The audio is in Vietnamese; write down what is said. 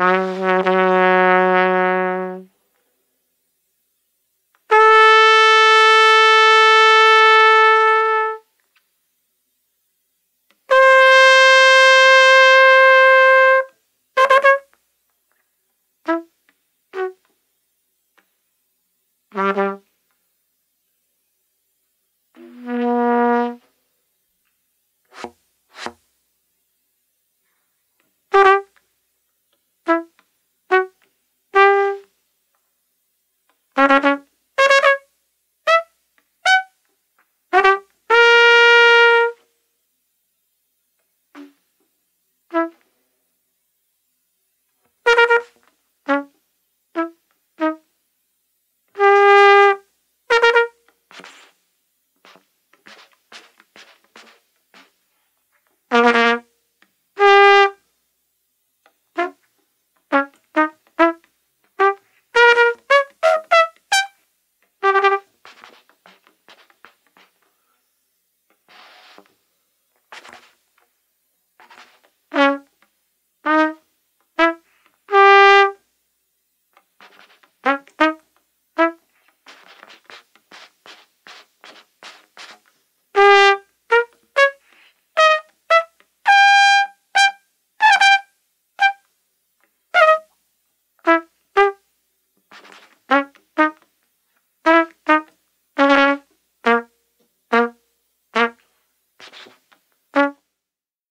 Thank you. You